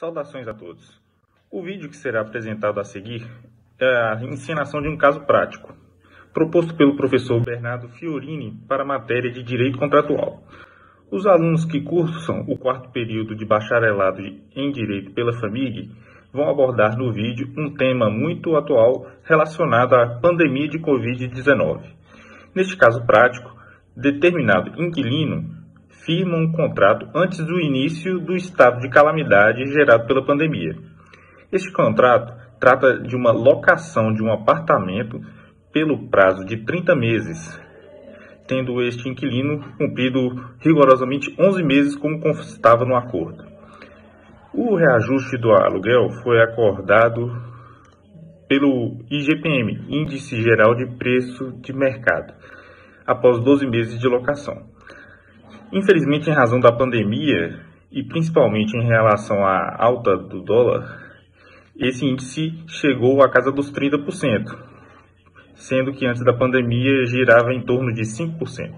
Saudações a todos. O vídeo que será apresentado a seguir é a encenação de um caso prático, proposto pelo professor Bernardo Fiorini para a matéria de Direito Contratual. Os alunos que cursam o quarto período de bacharelado em Direito pela FAMIG vão abordar no vídeo um tema muito atual relacionado à pandemia de Covid-19. Neste caso prático, determinado inquilino firma um contrato antes do início do estado de calamidade gerado pela pandemia. Este contrato trata de uma locação de um apartamento pelo prazo de 30 meses, tendo este inquilino cumprido rigorosamente 11 meses como constava no acordo. O reajuste do aluguel foi acordado pelo IGPM, Índice Geral de Preço de Mercado, após 12 meses de locação. Infelizmente, em razão da pandemia e principalmente em relação à alta do dólar, esse índice chegou à casa dos 30%, sendo que antes da pandemia girava em torno de 5%.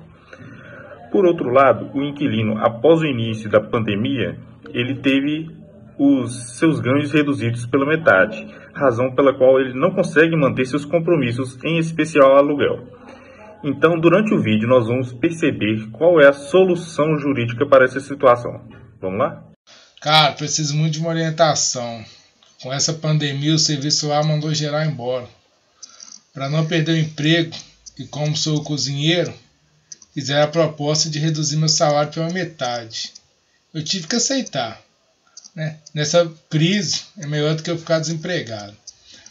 Por outro lado, o inquilino, após o início da pandemia, ele teve os seus ganhos reduzidos pela metade, razão pela qual ele não consegue manter seus compromissos, em especial aluguel. Então, durante o vídeo, nós vamos perceber qual é a solução jurídica para essa situação. Vamos lá? Cara, preciso muito de uma orientação. Com essa pandemia, o serviço lá mandou geral embora. Para não perder o emprego, e como sou cozinheiro, fizeram a proposta de reduzir meu salário pela metade. Eu tive que aceitar. Né? Nessa crise, é melhor do que eu ficar desempregado.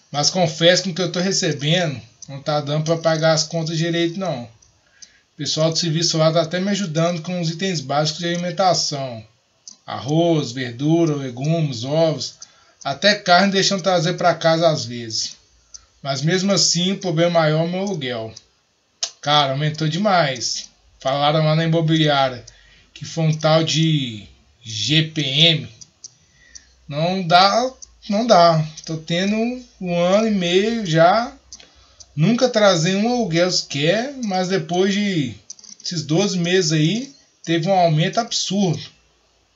Mas confesso que o que eu estou recebendo não tá dando para pagar as contas direito, não. O pessoal do serviço lá tá até me ajudando com os itens básicos de alimentação. Arroz, verdura, legumes, ovos, até carne deixam trazer para casa às vezes. Mas mesmo assim, o problema maior é o meu aluguel. Cara, aumentou demais. Falaram lá na imobiliária que foi um tal de GPM. Não dá, não dá. Tô tendo um ano e meio já Nunca trazem um aluguel sequer, mas depois de esses 12 meses aí, teve um aumento absurdo.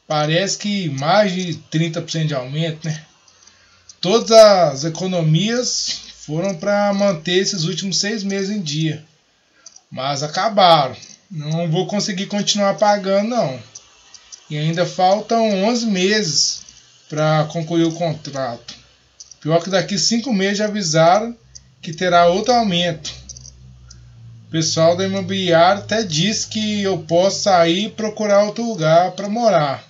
Parece que mais de 30% de aumento, né? Todas as economias foram para manter esses últimos seis meses em dia. Mas acabaram. Não vou conseguir continuar pagando, não. E ainda faltam 11 meses para concluir o contrato. Pior que daqui 5 meses já avisaram que terá outro aumento. O pessoal da imobiliária até diz que eu posso sair e procurar outro lugar para morar.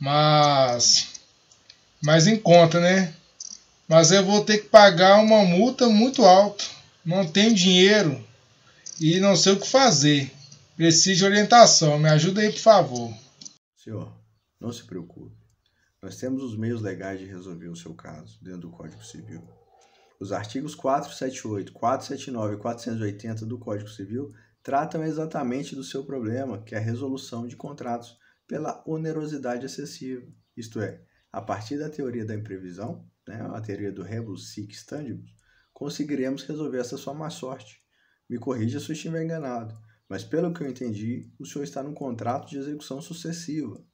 Mas mas em conta, né? Mas eu vou ter que pagar uma multa muito alta. Não tenho dinheiro e não sei o que fazer. Preciso de orientação. Me ajuda aí, por favor. Senhor, não se preocupe. Nós temos os meios legais de resolver o seu caso dentro do Código Civil. Os artigos 478, 479 e 480 do Código Civil tratam exatamente do seu problema, que é a resolução de contratos pela onerosidade excessiva, isto é, a partir da teoria da imprevisão, né, a teoria do rebus sic stantibus, conseguiremos resolver essa sua má sorte. Me corrija se eu estiver enganado, mas pelo que eu entendi, o senhor está num contrato de execução sucessiva.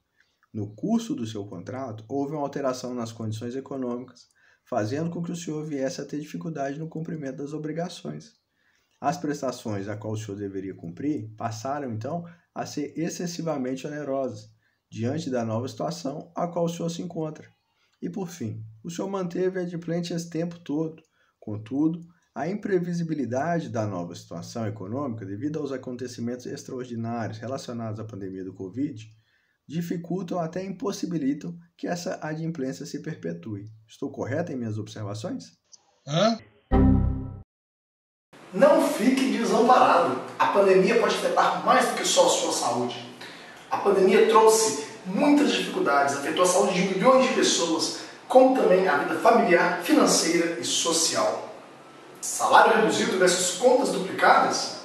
No curso do seu contrato, houve uma alteração nas condições econômicas fazendo com que o senhor viesse a ter dificuldade no cumprimento das obrigações. As prestações a qual o senhor deveria cumprir passaram, então, a ser excessivamente onerosas, diante da nova situação a qual o senhor se encontra. E, por fim, o senhor manteve a adimplente esse tempo todo. Contudo, a imprevisibilidade da nova situação econômica, devido aos acontecimentos extraordinários relacionados à pandemia do Covid, dificultam até impossibilitam que essa adimplência se perpetue. Estou correto em minhas observações? Hã? Não fique desamparado. A pandemia pode afetar mais do que só a sua saúde. A pandemia trouxe muitas dificuldades, afetou a saúde de milhões de pessoas, como também a vida familiar, financeira e social. Salário reduzido versus contas duplicadas?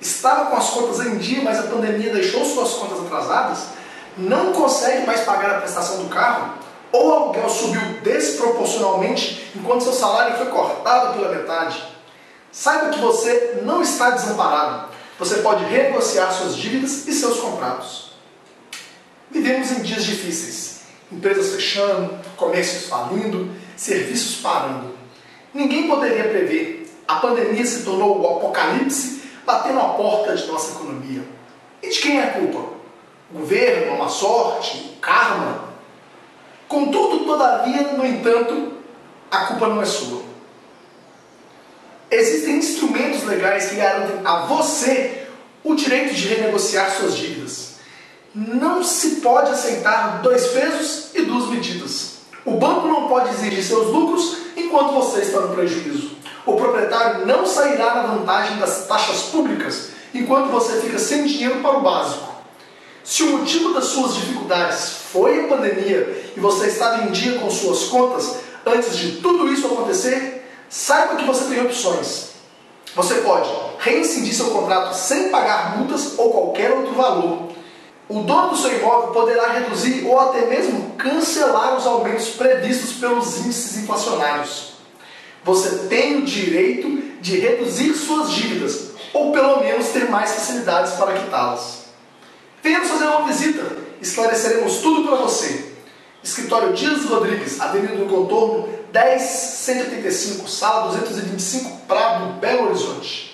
Estava com as contas em dia, mas a pandemia deixou suas contas atrasadas? Não consegue mais pagar a prestação do carro, ou o aluguel subiu desproporcionalmente enquanto seu salário foi cortado pela metade, saiba que você não está desamparado. Você pode renegociar suas dívidas e seus contratos. Vivemos em dias difíceis. Empresas fechando, comércios falindo, serviços parando. Ninguém poderia prever. A pandemia se tornou o apocalipse batendo a porta de nossa economia. E de quem é a culpa? Governo, a má sorte, o karma? Contudo, todavia, no entanto, a culpa não é sua. Existem instrumentos legais que garantem a você o direito de renegociar suas dívidas. Não se pode aceitar dois pesos e duas medidas. O banco não pode exigir seus lucros enquanto você está no prejuízo. O proprietário não sairá na vantagem das taxas públicas enquanto você fica sem dinheiro para o básico. Se o motivo das suas dificuldades foi a pandemia e você estava em dia com suas contas antes de tudo isso acontecer, saiba que você tem opções. Você pode reincindir seu contrato sem pagar multas ou qualquer outro valor. O dono do seu imóvel poderá reduzir ou até mesmo cancelar os aumentos previstos pelos índices inflacionários. Você tem o direito de reduzir suas dívidas ou pelo menos ter mais facilidades para quitá-las. Venha fazer uma visita, esclareceremos tudo para você. Escritório Dias Rodrigues, Avenida do Contorno, 10185, sala 225, Prado, Belo Horizonte.